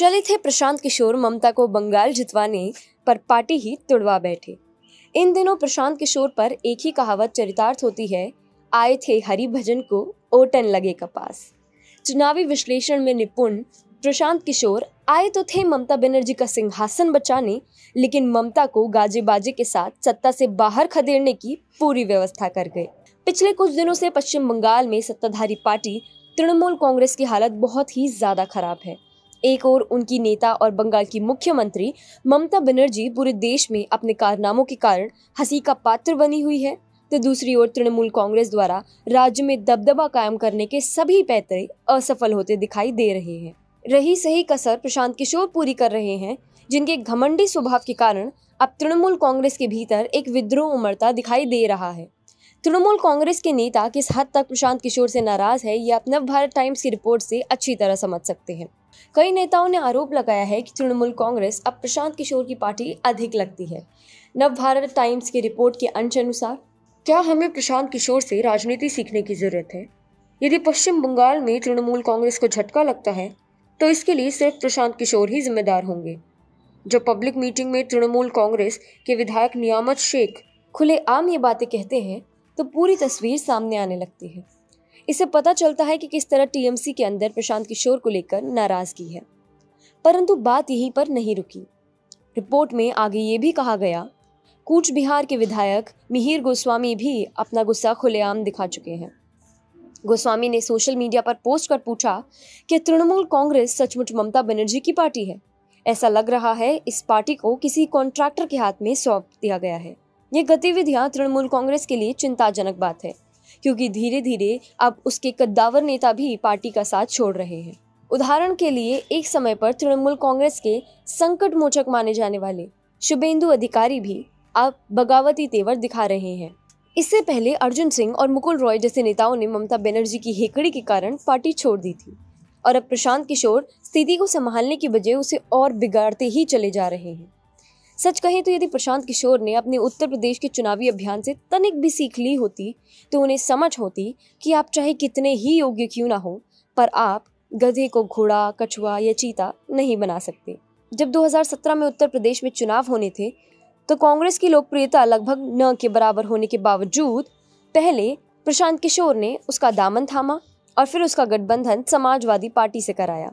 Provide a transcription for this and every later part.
चले थे प्रशांत किशोर, ममता को बंगाल जितवाने पर पार्टी ही तुड़वा बैठे। इन दिनों प्रशांत किशोर पर एक ही कहावत चरितार्थ होती है, आए थे हरि भजन को ओटन लगे कपास। चुनावी विश्लेषण में निपुण प्रशांत किशोर, आए तो थे ममता बनर्जी का सिंहासन बचाने, लेकिन ममता को गाजे बाजे के साथ सत्ता से बाहर खदेड़ने की पूरी व्यवस्था कर गए। पिछले कुछ दिनों से पश्चिम बंगाल में सत्ताधारी पार्टी तृणमूल कांग्रेस की हालत बहुत ही ज़्यादा खराब है। एक और उनकी नेता और बंगाल की मुख्यमंत्री ममता बनर्जी पूरे देश में अपने कारनामों के कारण हँसी का पात्र बनी हुई है। तो दूसरी ओर तृणमूल कांग्रेस द्वारा राज्य में दबदबा कायम करने के सभी पैतरे असफल होते दिखाई दे रहे हैं। रही सही कसर प्रशांत किशोर पूरी कर रहे हैं, जिनके घमंडी स्वभाव के कारण अब तृणमूल कांग्रेस के भीतर एक विद्रोह उमड़ता दिखाई दे रहा है। तृणमूल कांग्रेस के नेता किस हद तक प्रशांत किशोर से नाराज़ है, ये आप नव भारत टाइम्स की रिपोर्ट से अच्छी तरह समझ सकते हैं। कई नेताओं ने आरोप लगाया है कि तृणमूल कांग्रेस अब प्रशांत किशोर की पार्टी अधिक लगती है। नव भारत टाइम्स की रिपोर्ट के अंश अनुसार क्या हमें प्रशांत किशोर से राजनीति सीखने की ज़रूरत है? यदि पश्चिम बंगाल में तृणमूल कांग्रेस को झटका लगता है तो इसके लिए सिर्फ़ प्रशांत किशोर ही जिम्मेदार होंगे। जब पब्लिक मीटिंग में तृणमूल कांग्रेस के विधायक नियामत शेख खुले आम ये बातें कहते हैं तो पूरी तस्वीर सामने आने लगती है। इससे पता चलता है कि किस तरह टीएमसी के अंदर प्रशांत किशोर को लेकर नाराज़गी है। परंतु बात यहीं पर नहीं रुकी। रिपोर्ट में आगे ये भी कहा गया कूच बिहार के विधायक मिहिर गोस्वामी भी अपना गुस्सा खुलेआम दिखा चुके हैं। गोस्वामी ने सोशल मीडिया पर पोस्ट कर पूछा कि तृणमूल कांग्रेस सचमुच ममता बनर्जी की पार्टी है। ऐसा लग रहा है इस पार्टी को किसी कॉन्ट्रैक्टर के हाथ में सौंप दिया गया है। ये गतिविधियाँ तृणमूल कांग्रेस के लिए चिंताजनक बात है, क्योंकि धीरे धीरे अब उसके कद्दावर नेता भी पार्टी का साथ छोड़ रहे हैं। उदाहरण के लिए, एक समय पर तृणमूल कांग्रेस के संकट मोचक माने जाने वाले शुभेंदु अधिकारी भी अब बगावती तेवर दिखा रहे हैं। इससे पहले अर्जुन सिंह और मुकुल रॉय जैसे नेताओं ने ममता बनर्जी की हेकड़ी के कारण पार्टी छोड़ दी थी और अब प्रशांत किशोर स्थिति को संभालने की बजाय उसे और बिगाड़ते ही चले जा रहे हैं। सच कहें तो यदि प्रशांत किशोर ने अपने उत्तर प्रदेश के चुनावी अभियान से तनिक भी सीख ली होती तो उन्हें समझ होती कि आप चाहे कितने ही योग्य क्यों ना हो, पर आप गधे को घोड़ा, कछुआ या चीता नहीं बना सकते। जब 2017 में उत्तर प्रदेश में चुनाव होने थे तो कांग्रेस की लोकप्रियता लगभग न के बराबर होने के बावजूद, पहले प्रशांत किशोर ने उसका दामन थामा और फिर उसका गठबंधन समाजवादी पार्टी से कराया।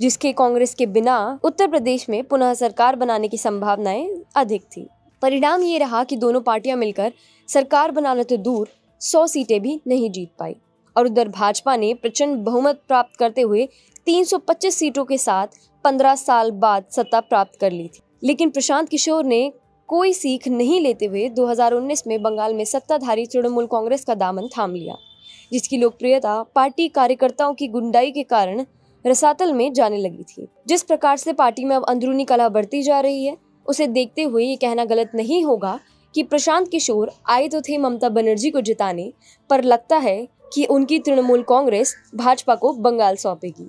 जिसके कांग्रेस के बिना उत्तर प्रदेश में पुनः सरकार बनाने की संभावनाएँ अधिक थी। परिणाम ये रहा कि दोनों पार्टियाँ मिलकर सरकार बनाने तो दूर, सौ सीटें भी नहीं जीत पाई। और उधर भाजपा ने प्रचंड बहुमत प्राप्त करते हुए 325 सीटों के साथ 15 साल बाद सत्ता प्राप्त कर ली थी। लेकिन प्रशांत किशोर ने कोई सीख नहीं लेते हुए 2019 में बंगाल में सत्ताधारी तृणमूल कांग्रेस का दामन थाम लिया, जिसकी लोकप्रियता पार्टी कार्यकर्ताओं की गुंडाई के कारण रसातल में जाने लगी थी। जिस प्रकार से पार्टी में अब अंदरूनी कला बढ़ती जा रही है, उसे देखते हुए ये कहना गलत नहीं होगा कि प्रशांत किशोर आए तो थे ममता बनर्जी को जिताने, पर लगता है कि उनकी तृणमूल कांग्रेस भाजपा को बंगाल सौंपेगी।